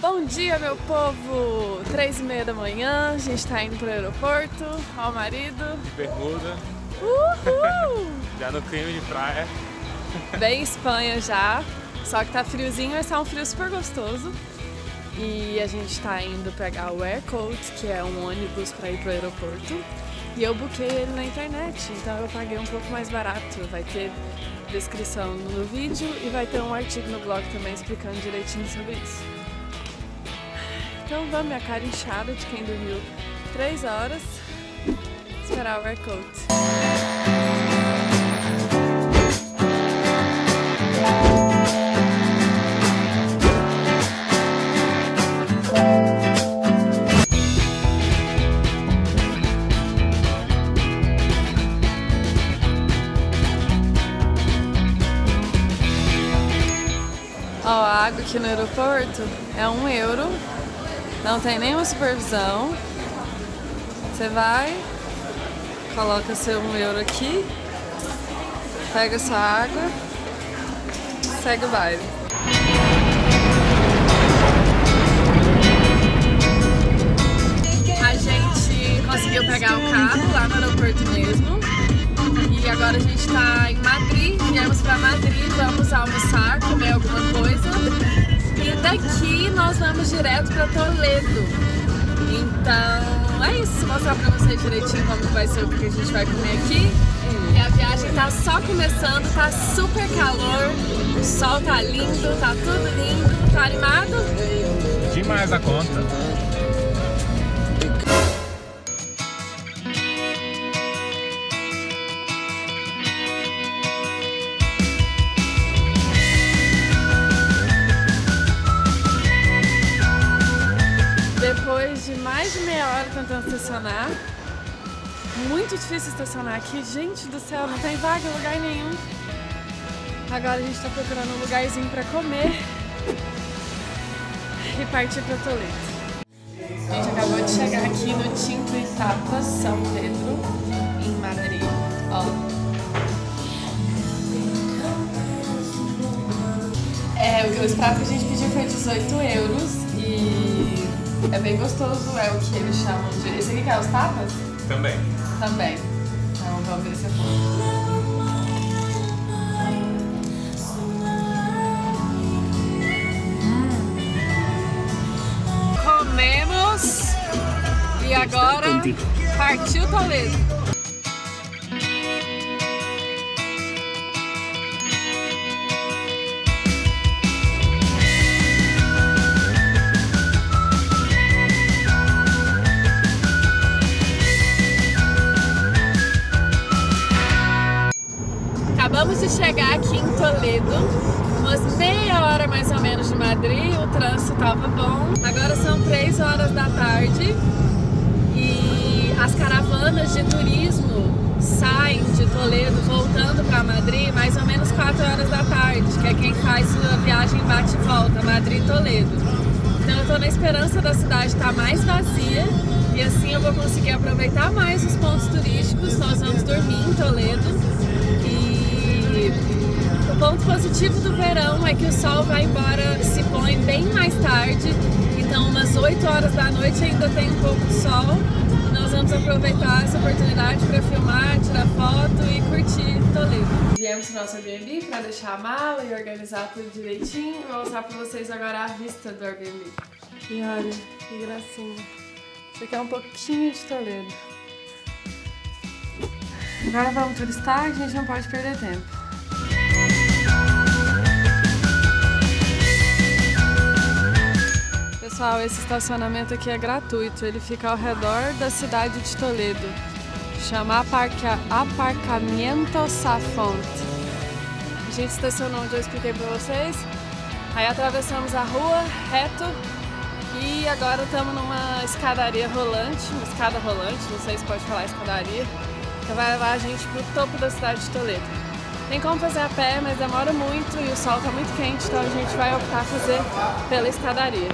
Bom dia, meu povo! Três e meia da manhã, a gente tá indo pro aeroporto, ao marido. De bermuda. Uhul! já no clima de praia. Bem Espanha já, só que tá friozinho, mas tá um frio super gostoso. E a gente tá indo pegar o Aircoat, que é um ônibus para ir pro aeroporto. E eu buquei ele na internet, então eu paguei um pouco mais barato. Vai ter descrição no vídeo e vai ter um artigo no blog também explicando direitinho sobre isso. Então vamos, minha cara inchada de quem dormiu 3 horas, esperar o Aircoat. Ó, a água aqui no aeroporto é um euro, não tem nenhuma supervisão. Você vai, coloca seu um euro aqui, pega sua água, segue o baile. A gente conseguiu pegar o carro lá no aeroporto mesmo. E agora a gente tá em Madrid, viemos pra Madrid, vamos almoçar, comer alguma coisa. E daqui nós vamos direto pra Toledo. Então é isso, vou mostrar pra vocês direitinho como vai ser o que a gente vai comer aqui. E a viagem tá só começando, tá super calor, o sol tá lindo, tá tudo lindo. Tá animado? Demais a conta. Tentando estacionar, muito difícil estacionar aqui. Gente do céu, não tem vaga em lugar nenhum. Agora a gente tá procurando um lugarzinho pra comer e partir pra Toledo. A gente acabou de chegar aqui no Tinto Etapa São Pedro, em Madrid. Ó. É, o os pratos que a gente pediu foi 18 euros é bem gostoso, é o que eles chamam de. Esse aqui que é os tapas? Também. Também. Então vamos ver se é bom. Comemos e agora partiu Toledo. Chegar aqui em Toledo, umas meia hora mais ou menos de Madrid, o trânsito tava bom. Agora são três horas da tarde e as caravanas de turismo saem de Toledo voltando para Madrid mais ou menos 4 horas da tarde, que é quem faz a viagem bate e volta, Madrid-Toledo. Então eu tô na esperança da cidade estar mais vazia e assim eu vou conseguir aproveitar mais os pontos turísticos. Nós vamos dormir em Toledo o ponto positivo do verão é que o sol vai embora, se põe bem mais tarde, então umas 8 horas da noite ainda tem um pouco de sol. Nós vamos aproveitar essa oportunidade para filmar, tirar foto e curtir Toledo. Viemos no nosso Airbnb para deixar a mala e organizar tudo direitinho. Vou mostrar para vocês agora a vista do Airbnb. E olha, que gracinha. Isso aqui é um pouquinho de Toledo. Agora vamos turistar, a gente não pode perder tempo. Pessoal, esse estacionamento aqui é gratuito, ele fica ao redor da cidade de Toledo. Chama Aparca... Aparcamento Safont. A gente estacionou onde eu expliquei pra vocês, aí atravessamos a rua reto e agora estamos numa escadaria rolante, uma escada rolante, não sei se pode falar escadaria, que vai levar a gente pro topo da cidade de Toledo. Tem como fazer a pé, mas demora muito e o sol tá muito quente, então a gente vai optar fazer pela escadaria.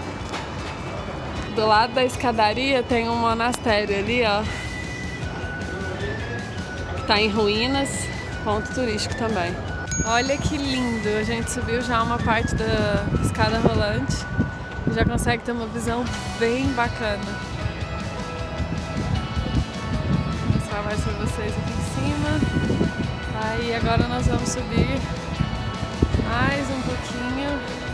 Do lado da escadaria tem um monastério ali, ó. Que tá em ruínas, ponto turístico também. Olha que lindo, a gente subiu já uma parte da escada rolante Já consegue ter uma visão bem bacana. Vou mostrar mais pra vocês aqui em cima. Aí agora nós vamos subir mais um pouquinho.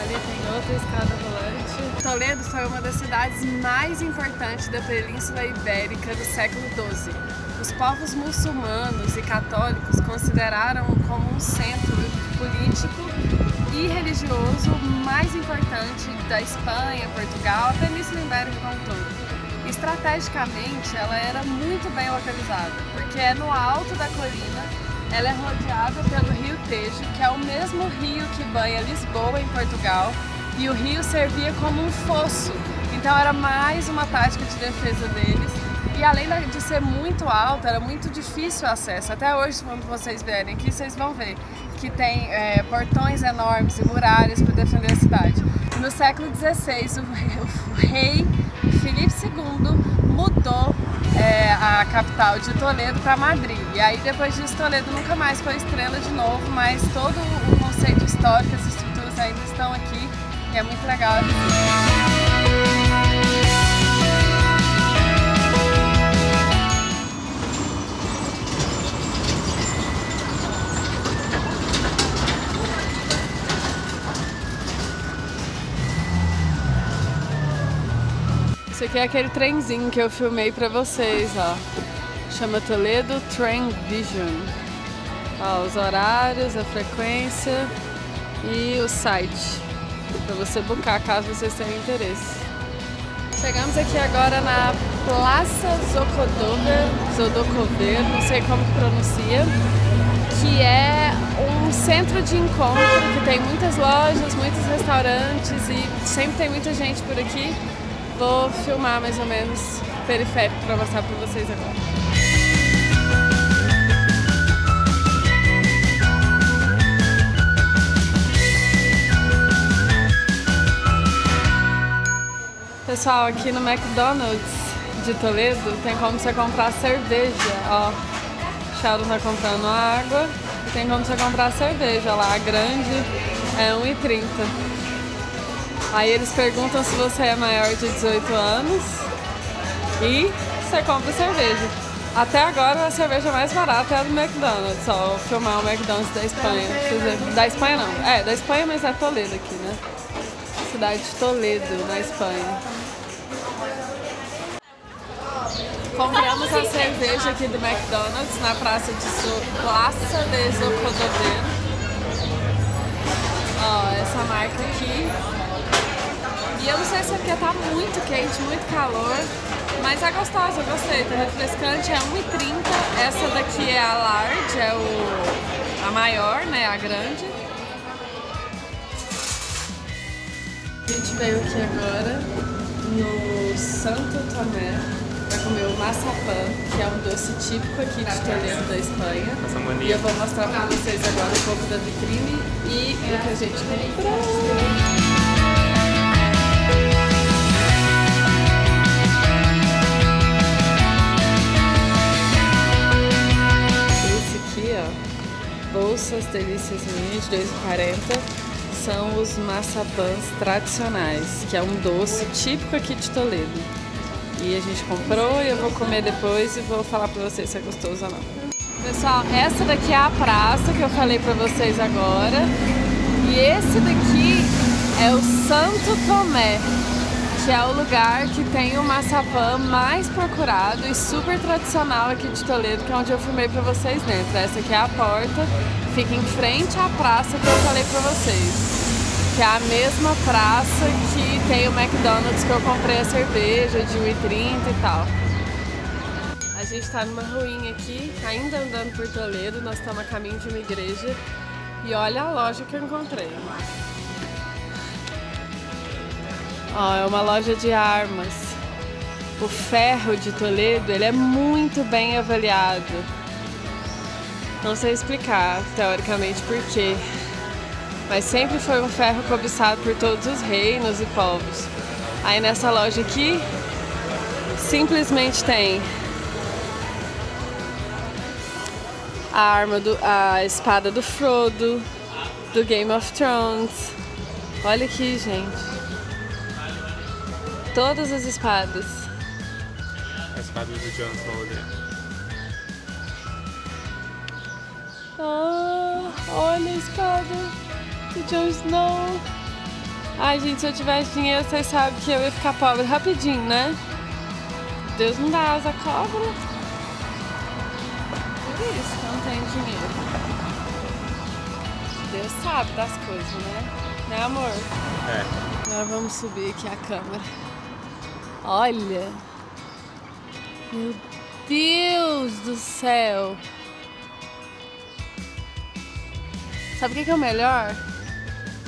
Ali tem outra escada rolante. Toledo foi uma das cidades mais importantes da Península Ibérica do século XII. Os povos muçulmanos e católicos consideraram como um centro político e religioso mais importante da Espanha, Portugal, a Península Ibérica como um todo. Estrategicamente, ela era muito bem localizada, porque é no alto da colina, ela é rodeada pelo rio Tejo, que é o mesmo rio que banha Lisboa, em Portugal, e o rio servia como um fosso, então era mais uma tática de defesa deles. E além de ser muito alta, era muito difícil o acesso. Até hoje, quando vocês vierem aqui, vocês vão ver que tem é, portões enormes e muralhas para defender a cidade. No século XVI, o, rei Filipe II mudou é, a capital de Toledo para Madrid. E aí depois disso Toledo nunca mais foi estrela de novo, mas todo o conceito histórico, as estruturas ainda estão aqui e é muito legal. Isso aqui é aquele trenzinho que eu filmei pra vocês, ó. Chama Toledo Train Vision. Ó, os horários, a frequência e o site. Pra você buscar caso vocês tenham interesse. Chegamos aqui agora na Praça Zokodover, Zodokover, não sei como pronuncia, que é um centro de encontro que tem muitas lojas, muitos restaurantes e sempre tem muita gente por aqui. Vou filmar mais ou menos periférico para mostrar para vocês agora. Pessoal, aqui no McDonald's de Toledo tem como você comprar cerveja, ó. O Sheldon tá comprando água tem como você comprar cerveja lá, a grande é R$1,30. Aí eles perguntam se você é maior de 18 anos e você compra cerveja. Até agora a cerveja mais barata é a do McDonald's, só filmar o McDonald's da Espanha. Da Espanha não, é, da Espanha, mas é Toledo aqui, né? Cidade de Toledo, na Espanha. Compramos a cerveja aqui do McDonald's na praça de so Praça de Zocodoveno. Ó, essa marca aqui e eu não sei se é porque tá muito quente, muito calor, mas é gostosa, eu gostei, tá refrescante, é 1,30. Essa daqui é a large, é o, a maior, né, a grande. A gente veio aqui agora no Santo Tomé para comer o maçapã, que é um doce típico aqui de Toledo da Espanha. E eu vou mostrar para vocês agora um pouco da vitrine e o que a gente comprou. Bolsas delícias minhas de 2,40 são os maçapãs tradicionais, que é um doce típico aqui de Toledo. E a gente comprou e eu vou comer depois e vou falar pra vocês se é gostoso ou não. Pessoal, essa daqui é a praça que eu falei pra vocês agora. E esse daqui é o Santo Tomé que é o lugar que tem o maçapã mais procurado e super tradicional aqui de Toledo, que é onde eu filmei pra vocês dentro. Essa aqui é a porta, fica em frente à praça que eu falei pra vocês. Que é a mesma praça que tem o McDonald's que eu comprei a cerveja de 1,30 e tal. A gente tá numa ruinha aqui, ainda andando por Toledo, nós estamos a caminho de uma igreja. E olha a loja que eu encontrei. Ó, é uma loja de armas. O ferro de Toledo, ele é muito bem avaliado. Não sei explicar, teoricamente, por quê. Mas sempre foi um ferro cobiçado por todos os reinos e povos. Aí nessa loja aqui, simplesmente tem a arma do a espada do Frodo do Game of Thrones. Olha aqui, gente. Todas as espadas. A espada do Jon Snow. Ah, olha a espada do Jon Snow. Ai, gente, se eu tivesse dinheiro, vocês sabem que eu ia ficar pobre rapidinho, né? Deus não dá asa à cobra. Por isso que eu não tenho dinheiro. Deus sabe das coisas, né? Né, amor? É. Agora vamos subir aqui a câmera. Olha! Meu Deus do céu! Sabe o que é o melhor?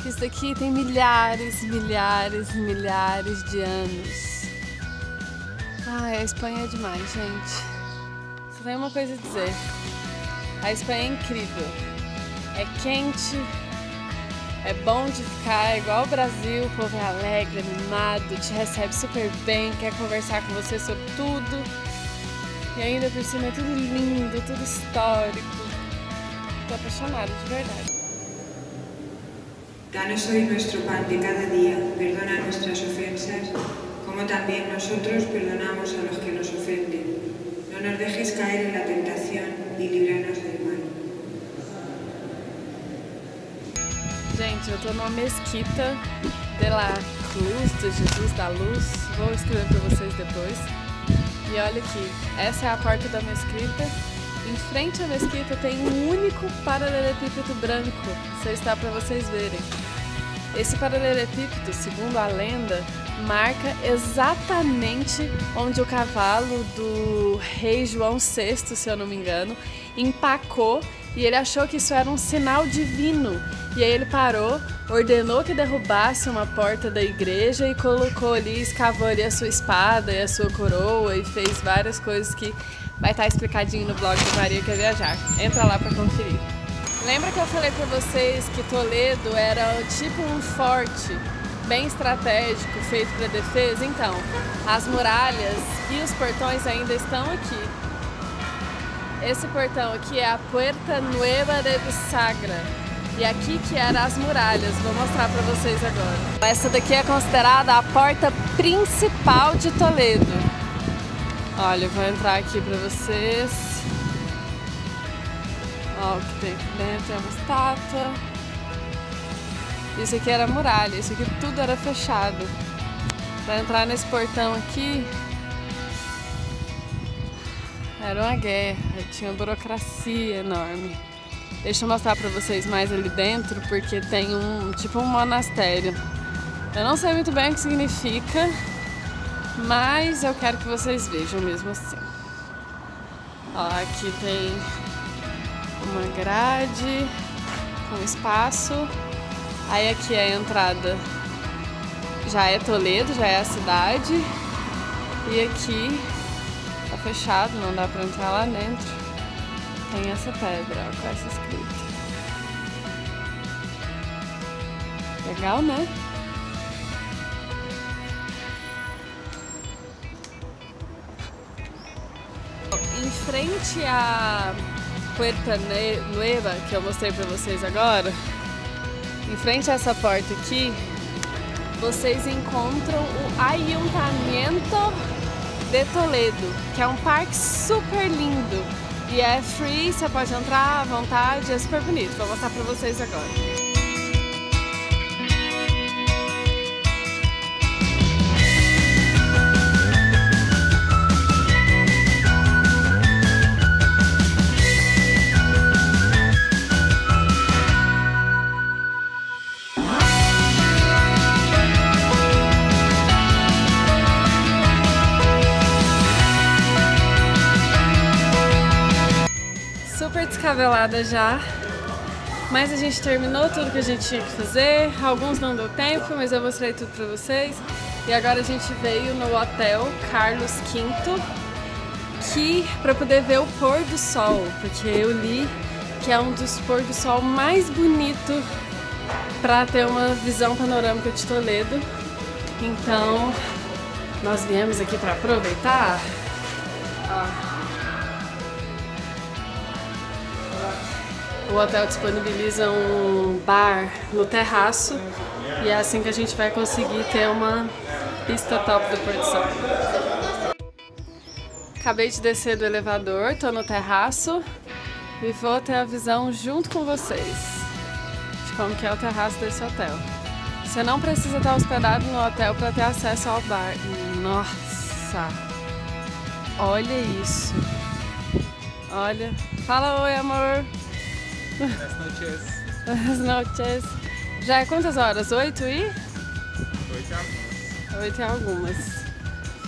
Que isso daqui tem milhares, milhares, milhares de anos. Ai, a Espanha é demais, gente. Só tem uma coisa a dizer. A Espanha é incrível. É quente, é bom de ficar, igual o Brasil, o povo é alegre, animado, te recebe super bem, quer conversar com você sobre tudo. E ainda por cima é tudo lindo, tudo histórico. Tô apaixonada, de verdade. Danos hoy nuestro pan de cada día, perdona nuestras ofensas, como también nosotros perdonamos a los que nos ofenden. No nos dejes caer en la tentación y líbranos Gente, eu tô numa mesquita de la Cruz, de Jesus da Luz. Vou escrever pra vocês depois. E olha aqui, essa é a porta da mesquita. Em frente à mesquita tem um único paralelepípedo branco. Isso está para vocês verem. Esse paralelepípedo, segundo a lenda, marca exatamente onde o cavalo do rei João VI, se eu não me engano, empacou e ele achou que isso era um sinal divino. E aí ele parou, ordenou que derrubasse uma porta da igreja e colocou ali, escavou ali a sua espada e a sua coroa e fez várias coisas que vai estar explicadinho no blog do Maria Quer Viajar. Entra lá para conferir. Lembra que eu falei para vocês que Toledo era tipo um forte bem estratégico, feito para defesa? Então, as muralhas e os portões ainda estão aqui. Esse portão aqui é a Puerta Nueva de Bisagra. E aqui que eram as muralhas, vou mostrar para vocês agora. Essa daqui é considerada a porta principal de Toledo. Olha, eu vou entrar aqui para vocês. Ó, o que tem aqui dentro é uma estátua. Isso aqui era muralha, isso aqui tudo era fechado. Para entrar nesse portão aqui, era uma guerra, tinha burocracia enorme. Deixa eu mostrar para vocês mais ali dentro, porque tem um tipo um monastério. Eu não sei muito bem o que significa, mas eu quero que vocês vejam mesmo assim. Ó, aqui tem uma grade com espaço. Aí aqui é a entrada já é Toledo, já é a cidade. E aqui tá fechado, não dá pra entrar lá dentro. Tem essa pedra, ó, com essa escrita. Legal, né? Em frente à Puerta Nueva, que eu mostrei pra vocês agora, em frente a essa porta aqui, vocês encontram o Ayuntamiento de Toledo, que é um parque super lindo. E é free, você pode entrar à vontade, é super bonito. Vou mostrar pra vocês agora. Já, mas a gente terminou tudo que a gente tinha que fazer. Alguns não deu tempo, mas eu mostrei tudo pra vocês. E agora a gente veio no hotel Carlos V, que para poder ver o pôr do sol, porque eu li que é um dos pôr do sol mais bonito para ter uma visão panorâmica de Toledo. Então, nós viemos aqui para aproveitar. Ó. O hotel disponibiliza um bar no terraço e é assim que a gente vai conseguir ter uma pista top do Porto Sol. Acabei de descer do elevador, tô no terraço e vou ter a visão junto com vocês de como que é o terraço desse hotel. Você não precisa estar hospedado no hotel para ter acesso ao bar. Nossa! Olha isso! Olha. Fala oi, amor! Buenas noches. Buenas noches. Já é quantas horas? Oito e? Oito a Oito e algumas.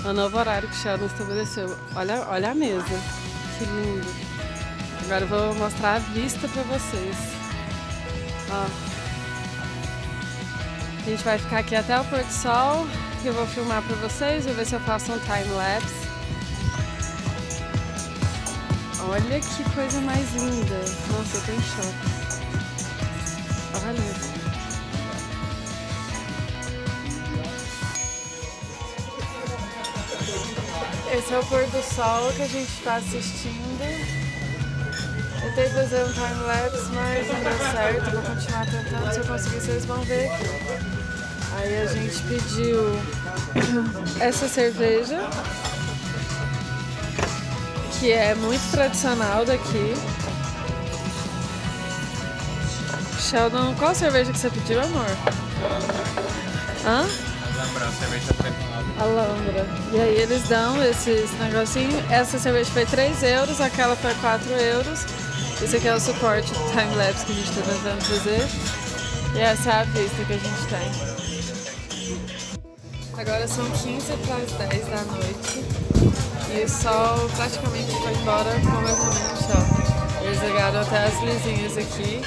É o novo horário que o Sheldon estabeleceu. Olha, olha a mesa. Que lindo. Agora eu vou mostrar a vista pra vocês. Ó. A gente vai ficar aqui até o pôr do sol. Eu vou filmar pra vocês. Vou ver se eu faço um time-lapse. Olha que coisa mais linda. Nossa, eu tô em choque. Olha. Esse é o pôr do sol que a gente está assistindo. Eu tentei fazer um time-lapse, mas não deu certo. Vou continuar tentando. Se eu conseguir, vocês vão ver. Aí a gente pediu essa cerveja, que é muito tradicional daqui. Sheldon, qual cerveja que você pediu, amor? Hã? Alhambra, cerveja tradicional. Alhambra. E aí eles dão esses negocinho. Essa cerveja foi 3 euros, aquela foi 4 euros. Esse aqui é o suporte do time-lapse que a gente está tentando fazer. E essa é a vista que a gente tem. Agora são 15 para as 10 da noite. E o sol praticamente foi embora com mais ou menos o sol. Eles ligaram até as luzinhas aqui.